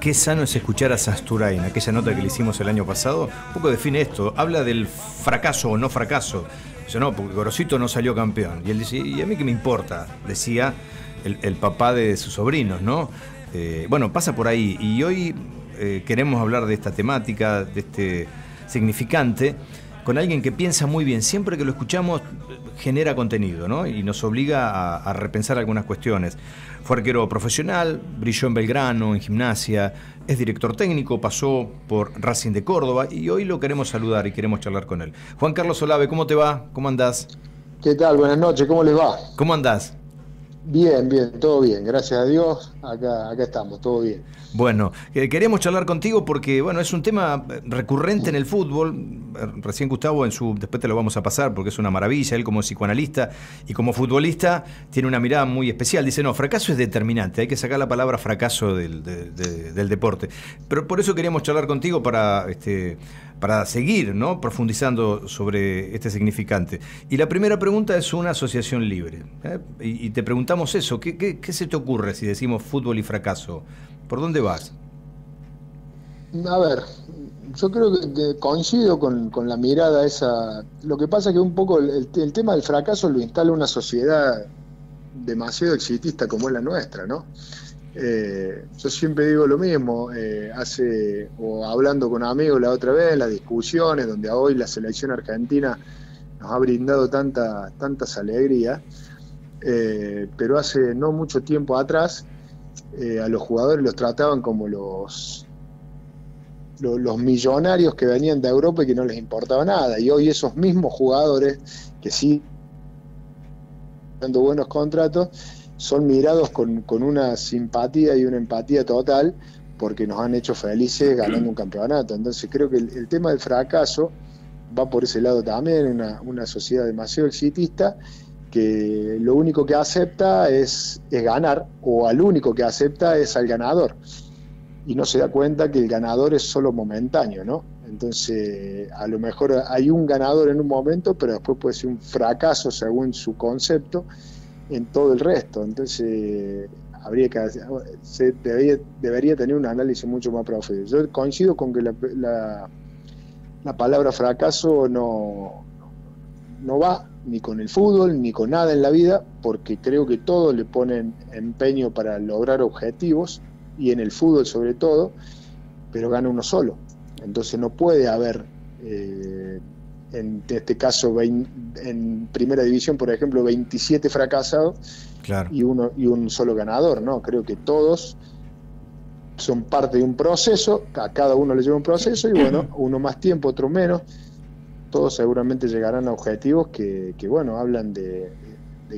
Qué, sano es escuchar a Sasturain, aquella nota que le hicimos el año pasado. Un poco define esto. Habla del fracaso o no fracaso. Dice, no, porque Gorosito no salió campeón. Y él dice, ¿y a mí qué me importa? Decía el, papá de sus sobrinos, ¿no? Eh, bueno, pasa por ahí. Y hoy eh, queremos hablar de esta temática, de este significante, con alguien que piensa muy bien. Siempre que lo escuchamos genera contenido, ¿no? Y nos obliga a repensar algunas cuestiones. Fue arquero profesional, brilló en Belgrano, en gimnasia, es director técnico, pasó por Racing de Córdoba y hoy lo queremos saludar y queremos charlar con él. Juan Carlos Olave, ¿cómo te va? ¿Cómo andás? ¿Qué tal? Buenas noches, ¿cómo les va? ¿Cómo andás? Bien, bien, todo bien, gracias a Dios, acá, acá estamos, todo bien. Bueno, eh, queremos charlar contigo porque, bueno, es un tema recurrente en el fútbol. Eh, recién Gustavo, en su, después te lo vamos a pasar porque es una maravilla. Él como psicoanalista y como futbolista tiene una mirada muy especial. Dice, no, fracaso es determinante, hay que sacar la palabra fracaso del, del deporte. Pero por eso queríamos charlar contigo para, este, para seguir ¿no? profundizando sobre este significante. Y la primera pregunta es una asociación libre. Y, te preguntamos eso, ¿qué, se te ocurre si decimos fútbol y fracaso? ¿Por dónde vas? A ver, yo creo que, coincido con, la mirada esa. Lo que pasa es que un poco el, tema del fracaso lo instala una sociedad demasiado exitista como es la nuestra, ¿no? Eh, yo siempre digo lo mismo, eh, hace, o hablando con amigos la otra vez, las discusiones, donde hoy la selección argentina nos ha brindado tanta, tantas alegrías, eh, pero hace no mucho tiempo atrás a los jugadores los trataban como los, los, millonarios que venían de Europa y que no les importaba nada. Y hoy esos mismos jugadores que sí dando buenos contratos son mirados con, una simpatía y una empatía total porque nos han hecho felices ganando un campeonato. Entonces creo que el, tema del fracaso va por ese lado también, una, una sociedad demasiado exitista que lo único que acepta es, ganar, o al único que acepta es al ganador. Y no se da cuenta que el ganador es solo momentáneo, ¿no? Entonces, a lo mejor hay un ganador en un momento, pero después puede ser un fracaso según su concepto en todo el resto. Entonces, habría que se debería, tener un análisis mucho más profundo. Yo coincido con que la, la palabra fracaso no, no va ni con el fútbol, ni con nada en la vida, porque creo que todos le ponen empeño para lograr objetivos, y en el fútbol sobre todo, pero gana uno solo. Entonces no puede haber, eh, en este caso, en primera división, por ejemplo, 27 fracasados y, uno, y un solo ganador, ¿no? Creo que todos son parte de un proceso, a cada uno le lleva un proceso, y bueno, uno más tiempo, otro menos todos seguramente llegarán a objetivos que, bueno, hablan de,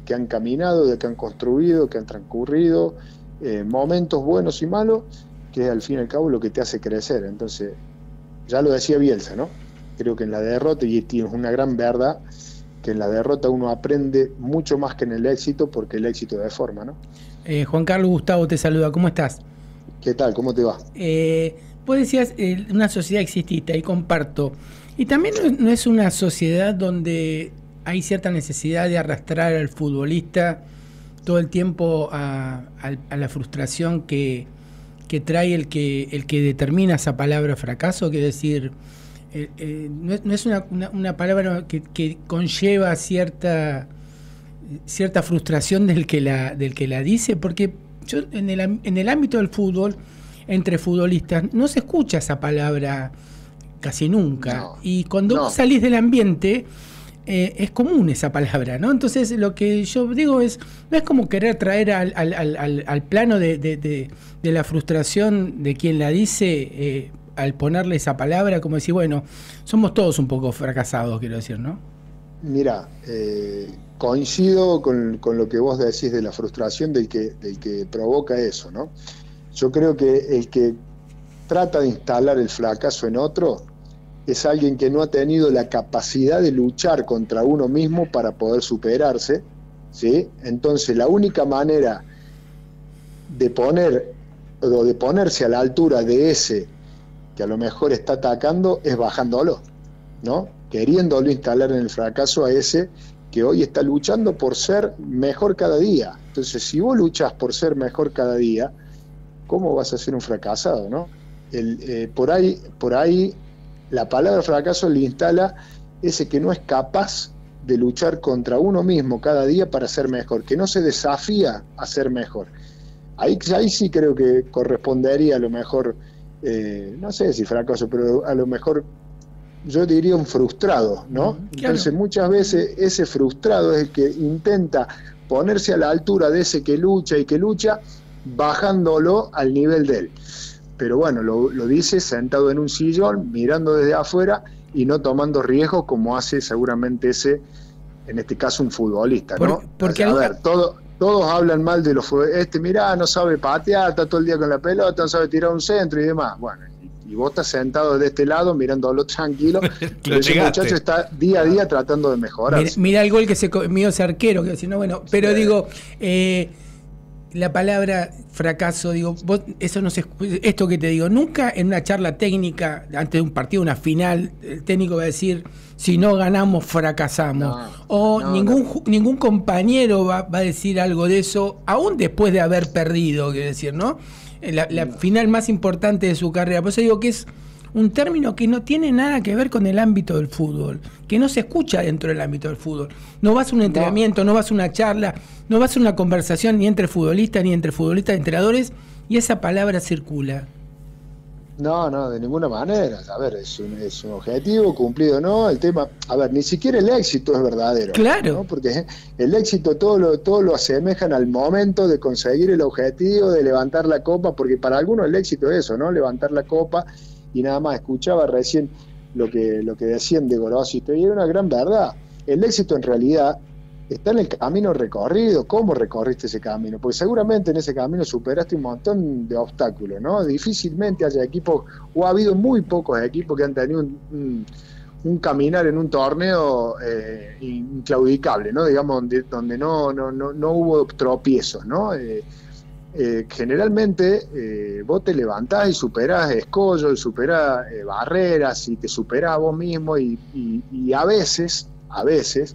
que han caminado, de que han construido, que han transcurrido, eh, momentos buenos y malos, que al fin y al cabo lo que te hace crecer. Entonces, ya lo decía Bielsa, ¿no? Creo que en la derrota, y tienes una gran verdad, que en la derrota uno aprende mucho más que en el éxito, porque el éxito deforma, ¿no? Eh, Juan Carlos Gustavo te saluda, ¿cómo estás? ¿Qué tal? ¿Cómo te va? Eh, vos decías eh, una sociedad existita y comparto. Y también no es una sociedad donde hay cierta necesidad de arrastrar al futbolista todo el tiempo a, la frustración que, trae el que, el que determina esa palabra fracaso, que decir, eh, eh, no, es, una, palabra que, conlleva cierta, cierta frustración del que, la, del que la dice, porque yo en el, en el ámbito del fútbol, entre futbolistas, no se escucha esa palabra casi nunca. y cuando salís del ambiente, eh, es común esa palabra, ¿no? Entonces lo que yo digo es, no es como querer traer al, al, al, plano de, de, la frustración de quien la dice eh, al ponerle esa palabra, como decir, bueno, somos todos un poco fracasados, quiero decir, ¿no? Mira, eh, coincido con, con, lo que vos decís de la frustración del que, del que provoca eso, ¿no? Yo creo que el que trata de instalar el fracaso en otro es alguien que no ha tenido la capacidad de luchar contra uno mismo para poder superarse, ¿sí? Entonces la única manera de poner o de ponerse a la altura de ese a lo mejor está atacando es bajándolo, ¿no? Queriéndolo instalar en el fracaso a ese que hoy está luchando por ser mejor cada día. Entonces, si vos luchas por ser mejor cada día, ¿cómo vas a ser un fracasado, no? Eh, por, ahí, por ahí la palabra fracaso le instala ese que no es capaz de luchar contra uno mismo cada día para ser mejor, que no se desafía a ser mejor. Ahí, ahí sí creo que correspondería a lo mejor, eh, no sé si fracaso, pero a lo mejor yo diría un frustrado, ¿no? Entonces muchas veces ese frustrado es el que intenta ponerse a la altura de ese que lucha y que lucha, bajándolo al nivel de él. Pero bueno, lo, dice sentado en un sillón, mirando desde afuera y no tomando riesgos como hace seguramente ese, en este caso, un futbolista, ¿no? porque a ver, todo, todos hablan mal de los este, mirá, no sabe patear, está todo el día con la pelota, no sabe tirar un centro y demás. Bueno, y vos estás sentado de este lado mirándolo tranquilo, pero ese muchacho está día a día tratando de mejorar. Mira, el gol que se comió ese arquero, que si no, bueno, pero digo, eh, la palabra fracaso, digo, vos, eso no se, esto que te digo, nunca en una charla técnica, antes de un partido, una final, el técnico va a decir, si no ganamos, fracasamos. o ningún, ningún compañero va, a decir algo de eso, aún después de haber perdido, quiero decir, ¿no? La, la final más importante de su carrera. Por eso digo que es un término que no tiene nada que ver con el ámbito del fútbol, que no se escucha dentro del ámbito del fútbol. No vas a un entrenamiento, no, vas a una charla, no vas a una conversación ni entre futbolistas ni entre futbolistas y entrenadores y esa palabra circula. No, no, de ninguna manera. A ver, es un, es un objetivo cumplido, ¿no? El tema, a ver, ni siquiera el éxito es verdadero. Claro. Porque el éxito todo lo, todo lo asemejan al momento de conseguir el objetivo, de levantar la copa, porque para algunos el éxito es eso, ¿no? Levantar la copa y nada más. Escuchaba recién lo que, lo que decían de Gorosito y era una gran verdad. El éxito en realidad está en el camino recorrido, cómo recorriste ese camino, porque seguramente en ese camino superaste un montón de obstáculos, ¿no? Difícilmente haya equipos, o ha habido muy pocos equipos que han tenido un, caminar en un torneo eh, ¿no? Digamos, donde, donde no, no, no, no hubo tropiezos, ¿no? Eh, eh, generalmente eh, vos te levantás y superás escollos, y superás eh, barreras y te superás vos mismo y, a veces, a veces,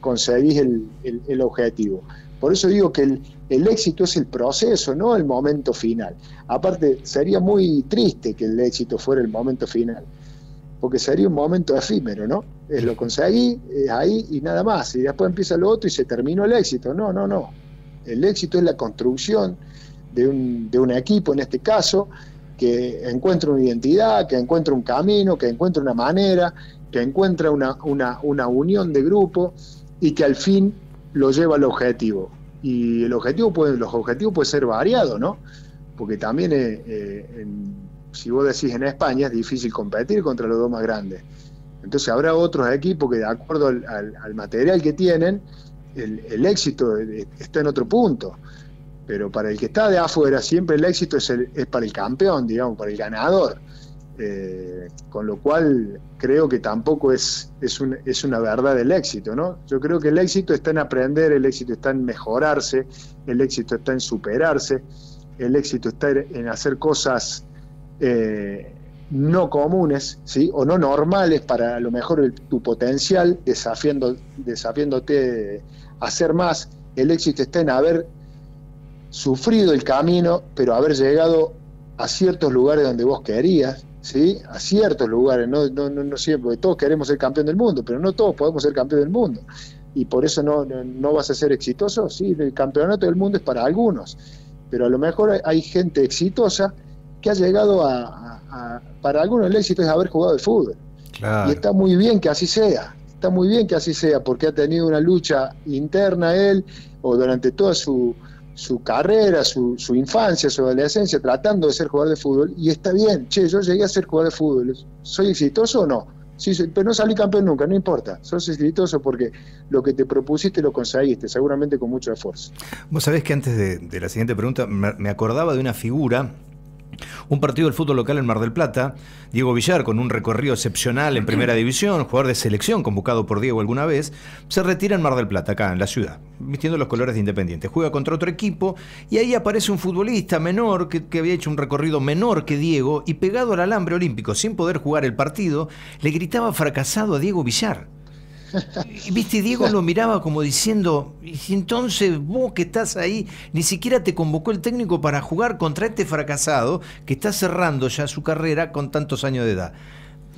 conseguís el, objetivo. Por eso digo que el, éxito es el proceso, no el momento final. Aparte, sería muy triste que el éxito fuera el momento final, porque sería un momento efímero, ¿no? Es lo conseguí, ahí y nada más. Y después empieza lo otro y se terminó el éxito. No, no, no. El éxito es la construcción de un, equipo, en este caso, que encuentra una identidad, que encuentra un camino, que encuentra una manera, que encuentra una, una, unión de grupo y que al fin lo lleva al objetivo. Y el objetivo puede, los objetivos pueden ser variados, ¿no? Porque también, eh, eh, si vos decís en España, es difícil competir contra los dos más grandes. Entonces habrá otros equipos que de acuerdo al, material que tienen, el, éxito está en otro punto. Pero para el que está de afuera, siempre el éxito es, es para el campeón, digamos, para el ganador. Eh, con lo cual creo que tampoco es, es, es, una verdad el éxito, ¿no? Yo creo que el éxito está en aprender, el éxito está en mejorarse, el éxito está en superarse, el éxito está en hacer cosas eh, no comunes, ¿sí? O no normales para a lo mejor tu potencial, desafiando, desafiándote a hacer más. El éxito está en haber sufrido el camino, pero haber llegado a ciertos lugares donde vos querías, ¿sí? A ciertos lugares, no, no, no, siempre, porque todos queremos ser campeón del mundo, pero no todos podemos ser campeón del mundo. Y por eso no, no, vas a ser exitoso, sí, el campeonato del mundo es para algunos, pero a lo mejor hay, gente exitosa que ha llegado a, para algunos el éxito es haber jugado el fútbol. Y está muy bien que así sea, está muy bien que así sea, porque ha tenido una lucha interna él, o durante toda su, su carrera, su, su, infancia, su adolescencia, tratando de ser jugador de fútbol, y está bien, che, yo llegué a ser jugador de fútbol, ¿soy exitoso o no? Sí, pero no salí campeón nunca, no importa, sos exitoso porque lo que te propusiste lo conseguiste, seguramente con mucho esfuerzo. Vos sabés que antes de, la siguiente pregunta me acordaba de una figura un partido del fútbol local en Mar del Plata, Diego Villar, con un recorrido excepcional en primera división, jugador de selección convocado por Diego alguna vez, se retira en Mar del Plata, acá en la ciudad, vistiendo los colores de Independiente. Juega contra otro equipo y ahí aparece un futbolista menor que, que había hecho un recorrido menor que Diego y pegado al alambre olímpico sin poder jugar el partido, le gritaba fracasado a Diego Villar. Y viste, Diego lo miraba como diciendo, y entonces vos que estás ahí, ni siquiera te convocó el técnico para jugar contra este fracasado que está cerrando ya su carrera con tantos años de edad.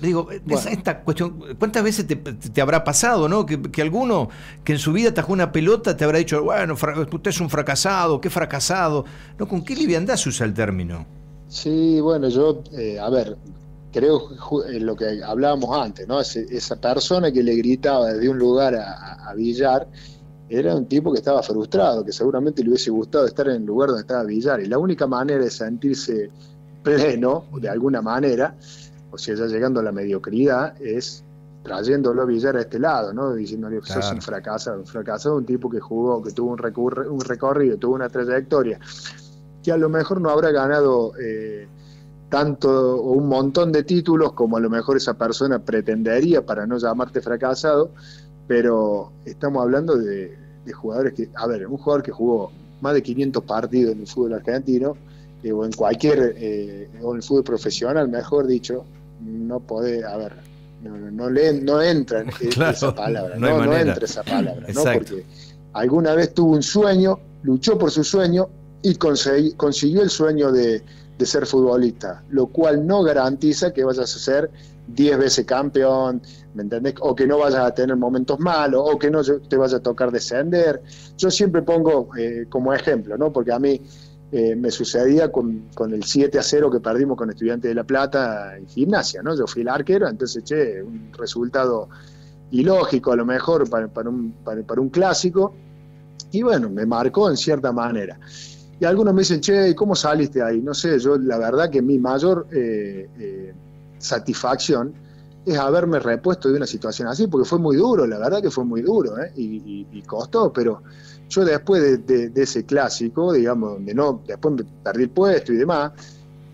Digo, esta cuestión, ¿cuántas veces te, habrá pasado, no? Que, alguno que en su vida tajó una pelota te habrá dicho, bueno, usted es un fracasado, qué fracasado. ¿No? ¿Con qué liviandad se usa el término? Sí, bueno, yo, eh, a ver, creo en lo que hablábamos antes, ¿no? esa persona que le gritaba desde un lugar a, Villar era un tipo que estaba frustrado, que seguramente le hubiese gustado estar en el lugar donde estaba Villar. Y la única manera de sentirse pleno, de alguna manera, o sea, ya llegando a la mediocridad, es trayéndolo a Villar a este lado, ¿no? Diciéndole que sos un fracasado, un fracasado, un tipo que jugó, que tuvo un, un recorrido, tuvo una trayectoria, que a lo mejor no habrá ganado eh, tanto o un montón de títulos como a lo mejor esa persona pretendería para no llamarte fracasado, pero estamos hablando de, jugadores que, a ver, un jugador que jugó más de 500 partidos en el fútbol argentino, eh, o en cualquier, eh, o en el fútbol profesional, mejor dicho, no puede, a ver, no, le, no entra en esa palabra, no, no, entra esa palabra, ¿no? porque alguna vez tuvo un sueño, luchó por su sueño y consiguió el sueño de, ser futbolista, lo cual no garantiza que vayas a ser 10 veces campeón, ¿me entendés? O que no vayas a tener momentos malos, o que no te vaya a tocar descender. Yo siempre pongo eh, como ejemplo, ¿no? Porque a mí eh, me sucedía con, el 7 a 0 que perdimos con Estudiantes de La Plata en gimnasia, ¿no? Yo fui el arquero, entonces, che, un resultado ilógico a lo mejor para, un, para, un clásico, y bueno, me marcó en cierta manera. Y algunos me dicen, che, ¿cómo saliste ahí? No sé, yo la verdad que mi mayor eh, eh, satisfacción es haberme repuesto de una situación así, porque fue muy duro, la verdad que fue muy duro, y, y, costó, pero yo después de, ese clásico, digamos, donde no, después me perdí el puesto y demás,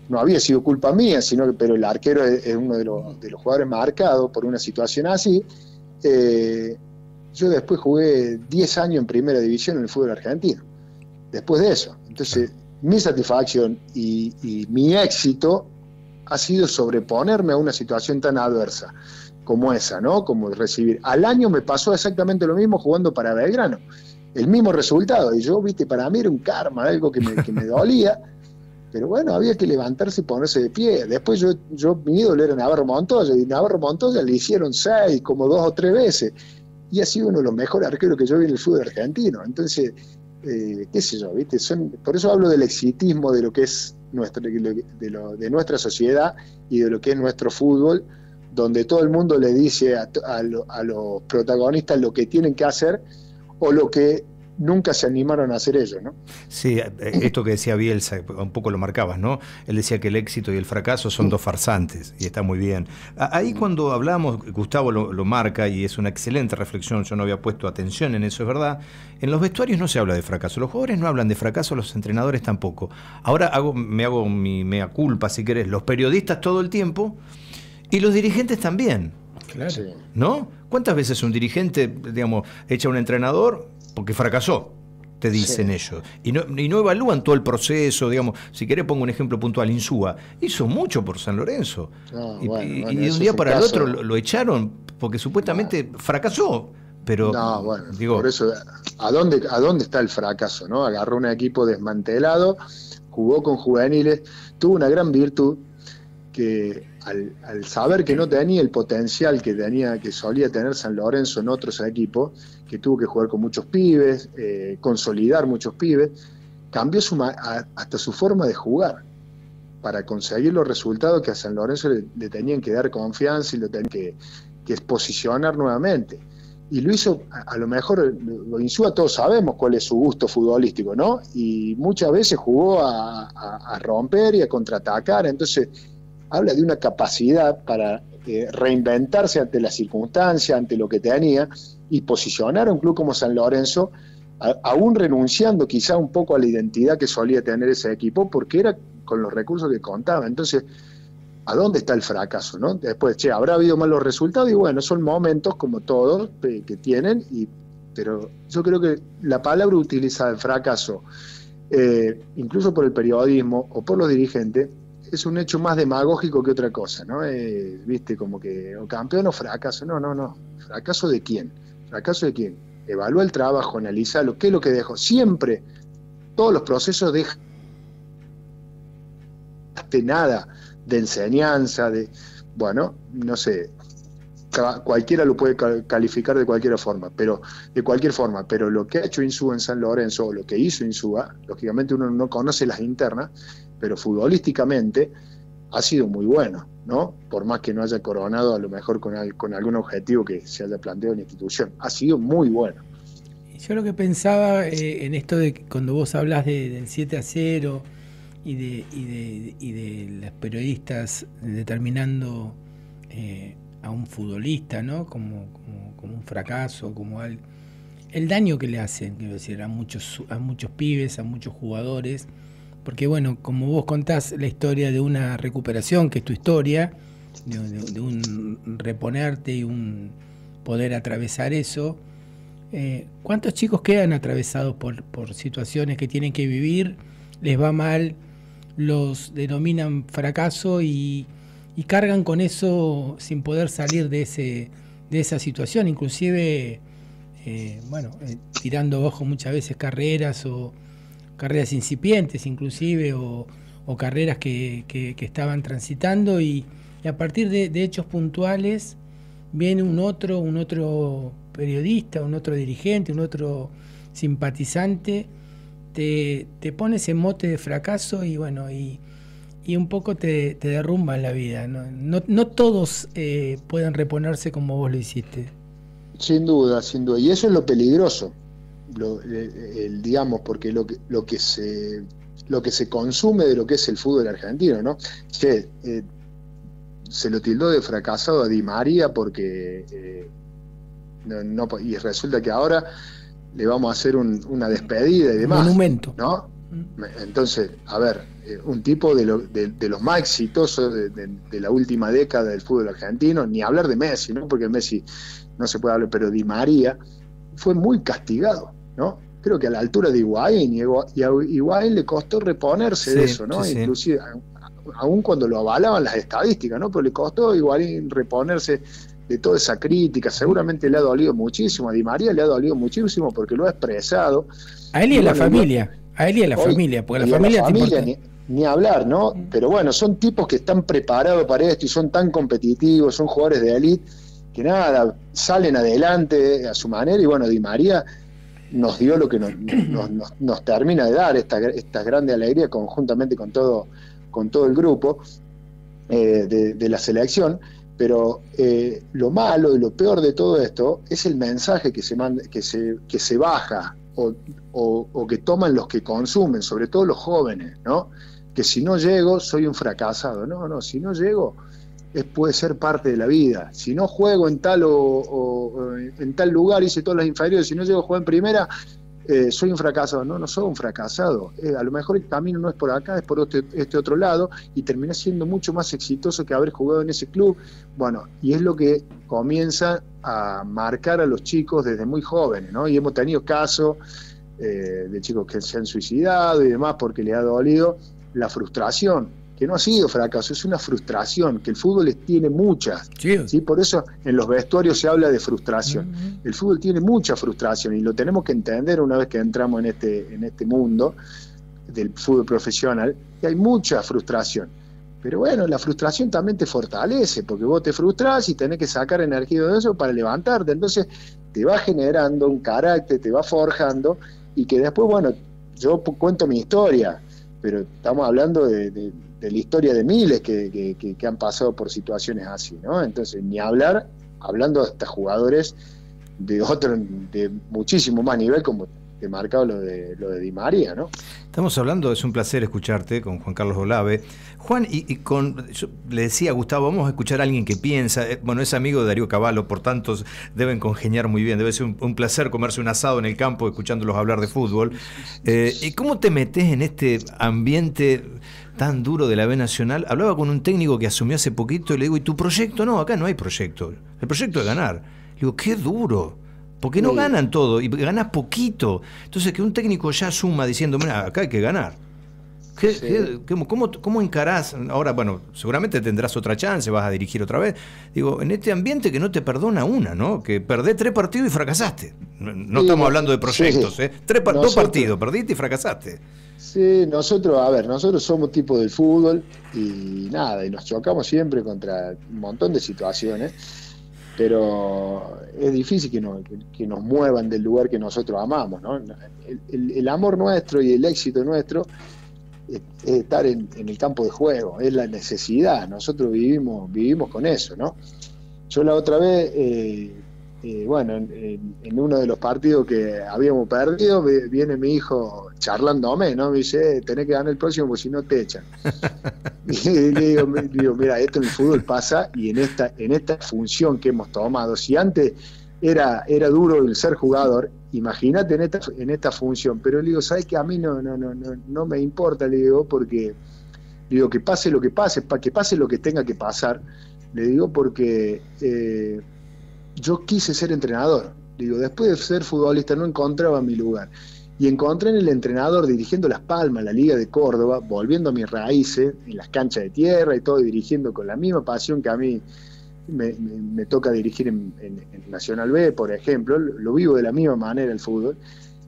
no había sido culpa mía, sino que, pero el arquero es, uno de los, de los, jugadores marcados por una situación así. Eh, yo después jugué 10 años en primera división en el fútbol argentino. Después de eso. Entonces, mi satisfacción y, y mi éxito ha sido sobreponerme a una situación tan adversa como esa, ¿no? Como recibir. Al año me pasó exactamente lo mismo jugando para Belgrano el mismo resultado. Y yo, viste, para mí era un karma, algo que me, dolía. Pero bueno, había que levantarse y ponerse de pie. Después yo, yo mi ídolo era Navarro Montoya, y Navarro Montoya le hicieron seis, como dos o tres veces. Y ha sido uno de los mejores arqueros que yo vi en el fútbol argentino. Entonces, eh, qué sé yo, ¿viste? Por eso hablo del exitismo de lo que es de, nuestra sociedad y de lo que es nuestro fútbol, donde todo el mundo le dice a los protagonistas lo que tienen que hacer o lo que nunca se animaron a hacer ellos, ¿no? Sí, eh, esto que decía Bielsa, un poco lo marcabas, ¿no? Él decía que el éxito y el fracaso son dos farsantes, y está muy bien. Ahí cuando hablamos, Gustavo lo, marca, y es una excelente reflexión, yo no había puesto atención en eso, es verdad, en los vestuarios no se habla de fracaso, los jugadores no hablan de fracaso, los entrenadores tampoco. Ahora hago, me hago mi mea culpa, si querés, los periodistas todo el tiempo, y los dirigentes también. Claro. ¿No? ¿Cuántas veces un dirigente, digamos, echa a un entrenador porque fracasó? Te dicen ellos. Y no, y no evalúan todo el proceso, digamos. Si querés, pongo un ejemplo puntual. Insúa hizo mucho por San Lorenzo. y, de un día para el otro lo, echaron porque supuestamente fracasó. Pero, no, bueno, digo, por eso, ¿a dónde, ¿a dónde está el fracaso? ¿no? Agarró un equipo desmantelado, jugó con juveniles, tuvo una gran virtud que al, saber que no tenía el potencial que tenía, que solía tener San Lorenzo en otros equipos, que tuvo que jugar con muchos pibes, eh, consolidar muchos pibes, cambió su, hasta su forma de jugar para conseguir los resultados que a San Lorenzo le, tenían que dar confianza y lo tenían que, posicionar nuevamente. Y lo hizo, a, lo mejor, lo Insúa todos sabemos cuál es su gusto futbolístico, ¿no? Y muchas veces jugó a romper y a contraatacar, entonces habla de una capacidad para reinventarse ante las circunstancias, ante lo que tenía, y posicionar a un club como San Lorenzo, aún renunciando quizá un poco a la identidad que solía tener ese equipo, porque era con los recursos que contaba. Entonces, ¿a dónde está el fracaso? ¿no? Después, che, habrá habido malos resultados, y bueno, son momentos como todos que tienen, pero yo creo que la palabra utilizada, el fracaso, eh, incluso por el periodismo o por los dirigentes, es un hecho más demagógico que otra cosa, ¿no? Eh, Viste, como que o campeón o fracaso. No, no, no. ¿Fracaso de quién? ¿Fracaso de quién? Evalúa el trabajo, analiza lo que es lo que dejó. Siempre, todos los procesos dejan nada de enseñanza, de, bueno, no sé, cualquiera lo puede calificar de cualquier forma, pero de cualquier forma, pero lo que ha hecho Insúa en San Lorenzo, o lo que hizo Insúa, lógicamente uno no conoce las internas, pero futbolísticamente ha sido muy bueno, ¿no? Por más que no haya coronado a lo mejor con, con algún objetivo que se haya planteado en la institución, ha sido muy bueno. Yo lo que pensaba eh, en esto de cuando vos hablas del 7 a 0 y de, y de, y de los periodistas determinando eh, a un futbolista, ¿no? Como, como, un fracaso, como al, el daño que le hacen, quiero decir, a muchos, a muchos pibes, a muchos jugadores. Porque bueno, como vos contás la historia de una recuperación, que es tu historia, de, un reponerte y un poder atravesar eso, eh, ¿cuántos chicos quedan atravesados por, por situaciones que tienen que vivir? Les va mal, los denominan fracaso y, cargan con eso sin poder salir de, ese, de esa situación, inclusive, eh, bueno, eh, tirando ojo muchas veces carreras o carreras incipientes inclusive o, carreras que, que, estaban transitando y, a partir de, hechos puntuales viene un otro, un otro periodista, un otro dirigente, un otro simpatizante, te, te pone ese mote de fracaso y bueno, y, y un poco te, derrumba la vida. No, no, todos eh, pueden reponerse como vos lo hiciste. Sin duda, sin duda. Y eso es lo peligroso, lo, el, digamos, porque lo que, lo que se lo que se consume de lo que es el fútbol argentino, ¿no? Che, eh, se lo tildó de fracasado a Di María porque eh, no, y resulta que ahora le vamos a hacer una despedida y demás. Monumento. ¿No? Mm. Entonces, a ver, eh, un tipo de, los más exitosos de, la última década del fútbol argentino, ni hablar de Messi, ¿no? porque Messi no se puede hablar, pero Di María fue muy castigado, ¿no? Creo que a la altura de Higuaín, y a Higuaín le costó reponerse de eso, ¿no? Inclusive, aún cuando lo avalaban las estadísticas, ¿no? Pero le costó Higuaín reponerse de toda esa crítica, seguramente le ha dolido muchísimo, a Di María le ha dolido muchísimo porque lo ha expresado. A él y a la familia, a él y a la familia, porque la familia, ni hablar, ¿no? Pero bueno, son tipos que están preparados para esto y son tan competitivos, son jugadores de élite que nada, salen adelante a su manera y bueno, Di María nos dio lo que nos, nos, termina de dar, esta, esta grande alegría conjuntamente con todo, con todo el grupo eh, de, la selección. Pero eh, lo malo y lo peor de todo esto es el mensaje que se, manda, que se, que se baja o, o, que toman los que consumen, sobre todo los jóvenes, ¿no? que si no llego soy un fracasado. No, no, si no llego es, puede ser parte de la vida. Si no juego en tal o, en tal lugar, hice todas las inferiores, si no llego a jugar en primera, eh, soy un fracasado. No, no soy un fracasado. Eh, a lo mejor el camino no es por acá, es por este, otro lado y terminé siendo mucho más exitoso que haber jugado en ese club. Bueno, y es lo que comienza a marcar a los chicos desde muy jóvenes, ¿no? Y hemos tenido casos eh, de chicos que se han suicidado y demás porque le ha dolido la frustración, que no ha sido fracaso, es una frustración, que el fútbol tiene muchas. Sí. Por eso en los vestuarios se habla de frustración. El fútbol tiene mucha frustración y lo tenemos que entender una vez que entramos en este, en este mundo del fútbol profesional, que hay mucha frustración. Pero bueno, la frustración también te fortalece, porque vos te frustras y tenés que sacar energía de eso para levantarte. Entonces te va generando un carácter, te va forjando y que después, bueno, yo cuento mi historia pero estamos hablando de, la historia de miles que, que, han pasado por situaciones así, ¿no? Entonces, ni hablar, hablando hasta jugadores de otro, de muchísimo más nivel, como te marcado lo de, lo de Di María, ¿no? Estamos hablando, es un placer escucharte con Juan Carlos Olave. Juan, y, con, le decía a Gustavo, vamos a escuchar a alguien que piensa, eh, bueno, es amigo de Darío Caballo, por tanto deben congeniar muy bien, debe ser un, placer comerse un asado en el campo escuchándolos hablar de fútbol. Eh, ¿Y cómo te metes en este ambiente tan duro de la B Nacional? Hablaba con un técnico que asumió hace poquito y le digo, ¿y tu proyecto? No, acá no hay proyecto, el proyecto es ganar. Le digo, qué duro. Porque no ganan todo y ganas poquito. Entonces, que un técnico ya suma diciendo, mira, acá hay que ganar. cómo, cómo, encarás? Ahora, bueno, seguramente tendrás otra chance, vas a dirigir otra vez. Digo, en este ambiente que no te perdona una, ¿no? Que perdés tres partidos y fracasaste. No, estamos hablando de proyectos, ¿eh? Tres, dos partidos, perdiste y fracasaste. Sí, nosotros, a ver, nosotros somos tipo del fútbol y nada, y nos chocamos siempre contra un montón de situaciones pero es difícil que nos, que, nos muevan del lugar que nosotros amamos. ¿no? El, amor nuestro y el éxito nuestro es, estar en, el campo de juego, es la necesidad. Nosotros vivimos, vivimos con eso. ¿no? Yo la otra vez eh, eh, bueno, en, uno de los partidos que habíamos perdido, viene mi hijo charlándome, ¿no? Me dice, eh, tenés que ganar el próximo porque si no te echan. le digo, mira, esto en el fútbol pasa y en esta, en esta función que hemos tomado, si antes era, era duro el ser jugador, imagínate en esta, en esta función, pero le digo, ¿sabes que A mí no, no, no, no, no me importa, le digo, porque digo que pase lo que pase, para que pase lo que tenga que pasar, le digo porque... Eh, yo quise ser entrenador. Digo, después de ser futbolista no encontraba mi lugar. Y encontré en el entrenador dirigiendo Las Palmas, la Liga de Córdoba, volviendo a mis raíces, en las canchas de tierra y todo, dirigiendo con la misma pasión que a mí me, toca dirigir en, Nacional B, por ejemplo. Lo vivo de la misma manera el fútbol.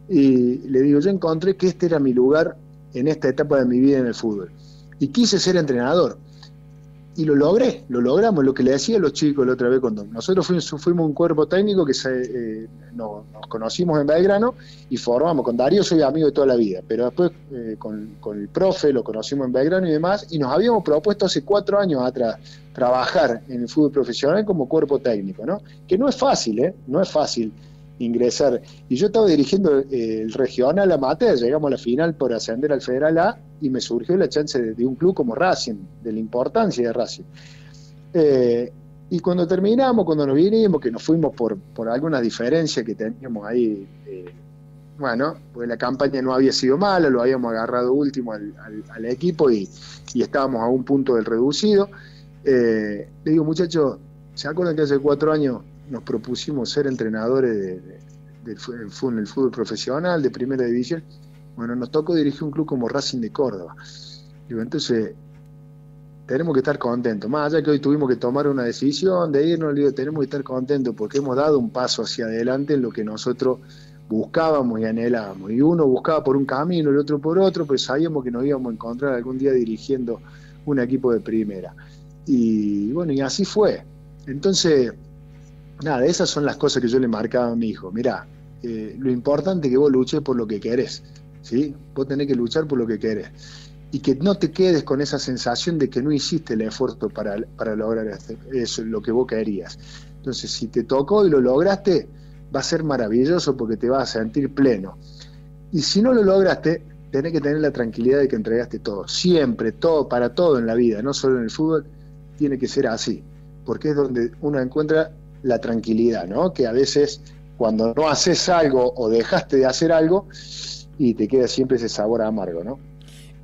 Y le digo, yo encontré que este era mi lugar en esta etapa de mi vida en el fútbol. Y quise ser entrenador y lo logré, lo logramos, lo que le decía a los chicos la otra vez cuando nosotros fuimos, fuimos un cuerpo técnico que se, eh, nos, conocimos en Belgrano y formamos, con Darío soy amigo de toda la vida, pero después eh, con, el profe lo conocimos en Belgrano y demás, y nos habíamos propuesto hace cuatro años atrás trabajar en el fútbol profesional como cuerpo técnico, ¿no? Que no es fácil, ¿eh? No es fácil ingresar. Y yo estaba dirigiendo eh, el regional amateur, llegamos a la final por ascender al Federal A y me surgió la chance de, un club como Racing, de la importancia de Racing. Eh, y cuando terminamos, cuando nos vinimos, que nos fuimos por, por algunas diferencias que teníamos ahí, eh, bueno, pues la campaña no había sido mala, lo habíamos agarrado último al, equipo y, estábamos a un punto del reducido. le digo, muchachos, ¿se acuerdan que hace cuatro años nos propusimos ser entrenadores de, del el fútbol profesional, de primera división. Bueno, nos tocó dirigir un club como Racing de Córdoba. Digo, entonces, tenemos que estar contentos. Más allá que hoy tuvimos que tomar una decisión de irnos, digo, tenemos que estar contentos porque hemos dado un paso hacia adelante en lo que nosotros buscábamos y anhelábamos. Y uno buscaba por un camino, el otro por otro, pero sabíamos que nos íbamos a encontrar algún día dirigiendo un equipo de primera. Y bueno, y así fue. Entonces, nada, esas son las cosas que yo le marcaba a mi hijo. Mirá, eh, lo importante es que vos luches por lo que querés, ¿sí? Vos tenés que luchar por lo que querés. Y que no te quedes con esa sensación de que no hiciste el esfuerzo para, para lograr eso, lo que vos querías. Entonces, si te tocó y lo lograste, va a ser maravilloso porque te vas a sentir pleno. Y si no lo lograste, tenés que tener la tranquilidad de que entregaste todo. Siempre, todo, para todo en la vida, no solo en el fútbol, tiene que ser así. Porque es donde uno encuentra la tranquilidad, ¿no? Que a veces cuando no haces algo o dejaste de hacer algo y te queda siempre ese sabor amargo, ¿no?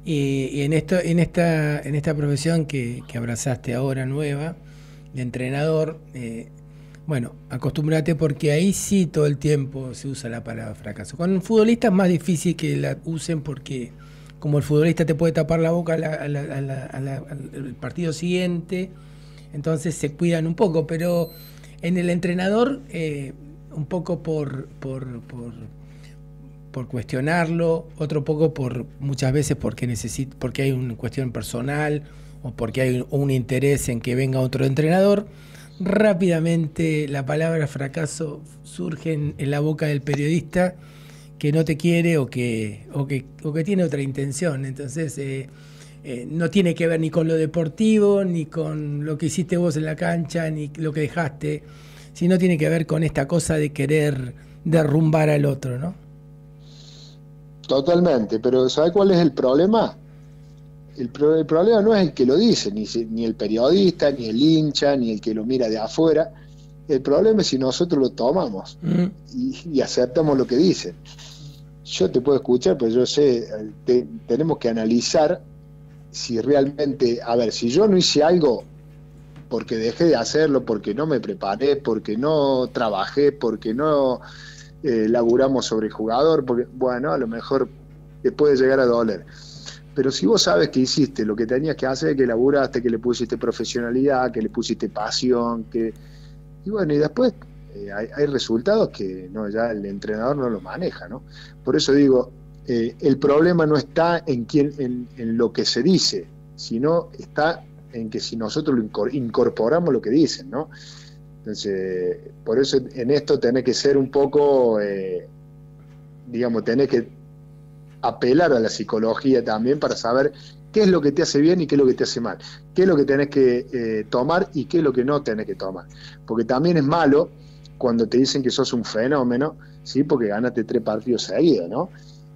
Y, en esto, en esta, en esta profesión que, abrazaste ahora nueva, de entrenador, eh, bueno, acostúmbrate porque ahí sí todo el tiempo se usa la palabra fracaso. Con un futbolista es más difícil que la usen porque como el futbolista te puede tapar la boca al partido siguiente, entonces se cuidan un poco, pero en el entrenador, eh, un poco por, por, por, cuestionarlo, otro poco por muchas veces porque, porque hay una cuestión personal o porque hay un interés en que venga otro entrenador. Rápidamente la palabra fracaso surge en, la boca del periodista que no te quiere o que, o que, o que tiene otra intención. Entonces, eh, eh, no tiene que ver ni con lo deportivo, ni con lo que hiciste vos en la cancha, ni lo que dejaste, sino tiene que ver con esta cosa de querer derrumbar al otro, ¿no? Totalmente, pero ¿sabe cuál es el problema? El, problema no es el que lo dice, ni, ni el periodista, ni el hincha, ni el que lo mira de afuera. El problema es si nosotros lo tomamos y, aceptamos lo que dicen. Yo te puedo escuchar, pero yo sé, tenemos que analizar si realmente, a ver, si yo no hice algo porque dejé de hacerlo, porque no me preparé, porque no trabajé, porque no eh, laburamos sobre el jugador, porque, bueno, a lo mejor te puede llegar a doler. Pero si vos sabes que hiciste lo que tenías que hacer, que laburaste, que le pusiste profesionalidad, que le pusiste pasión, que... Y bueno, y después eh, hay, resultados que no ya el entrenador no lo maneja, ¿no? Por eso digo, eh, el problema no está en, quién, en, lo que se dice, sino está en que si nosotros lo incorporamos lo que dicen, ¿no? Entonces, por eso en esto tenés que ser un poco, eh, digamos, tenés que apelar a la psicología también para saber qué es lo que te hace bien y qué es lo que te hace mal, qué es lo que tenés que tomar y qué es lo que no tenés que tomar. Porque también es malo cuando te dicen que sos un fenómeno, ¿sí? Porque ganaste tres partidos seguidos, ¿no?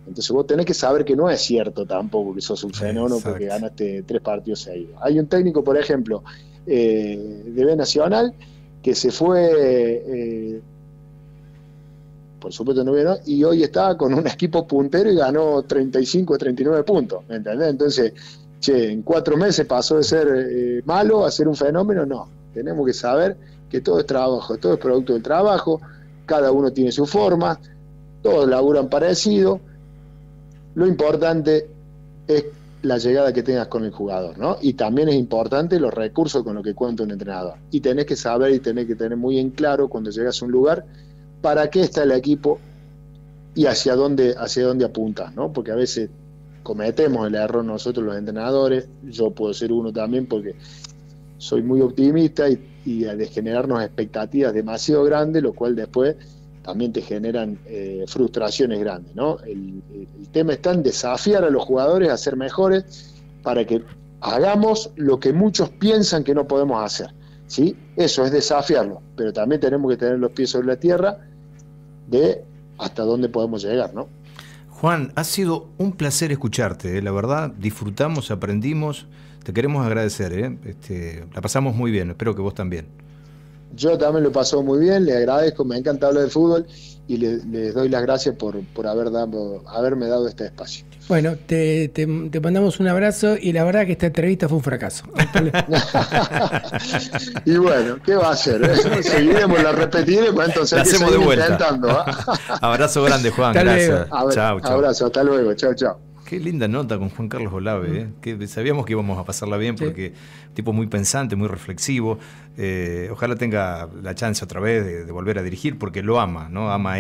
Entonces vos tenés que saber que no es cierto tampoco que sos un fenómeno porque ganaste tres partidos seguidos. Hay un técnico, por ejemplo, eh, de B Nacional que se fue, eh, por supuesto no vino, y hoy está con un equipo puntero y ganó 35 39 puntos, ¿me entendés? Entonces, che, en cuatro meses pasó de ser eh, malo a ser un fenómeno, no. Tenemos que saber que todo es trabajo, todo es producto del trabajo, cada uno tiene su forma, todos laburan parecido. Lo importante es la llegada que tengas con el jugador, ¿no? Y también es importante los recursos con los que cuenta un entrenador. Y tenés que saber y tenés que tener muy en claro cuando llegas a un lugar para qué está el equipo y hacia dónde, hacia dónde apuntas, ¿no? Porque a veces cometemos el error nosotros los entrenadores, yo puedo ser uno también porque soy muy optimista y, de generarnos expectativas demasiado grandes, lo cual después también te generan eh, frustraciones grandes. ¿no? El, tema está en desafiar a los jugadores a ser mejores para que hagamos lo que muchos piensan que no podemos hacer. ¿sí? Eso es desafiarlo, pero también tenemos que tener los pies sobre la tierra de hasta dónde podemos llegar. ¿no? Juan, ha sido un placer escucharte, ¿eh? la verdad, disfrutamos, aprendimos. Te queremos agradecer, ¿eh? este, la pasamos muy bien, espero que vos también. Yo también lo pasó muy bien, le agradezco, me encanta hablar de fútbol y les doy las gracias por, por haber dado, haberme dado este espacio. Bueno, te, te, mandamos un abrazo y la verdad que esta entrevista fue un fracaso. y bueno, ¿qué va a hacer? Eh? Seguiremos, la repetiremos, entonces la hacemos de vuelta. ¿ah? abrazo grande, Juan. gracias. Chao, chao. Abrazo, hasta luego. Chao, chao. Qué linda nota con Juan Carlos Olave, ¿eh? que sabíamos que íbamos a pasarla bien porque tipo muy pensante, muy reflexivo. Eh, ojalá tenga la chance otra vez de, volver a dirigir porque lo ama, ¿no? Ama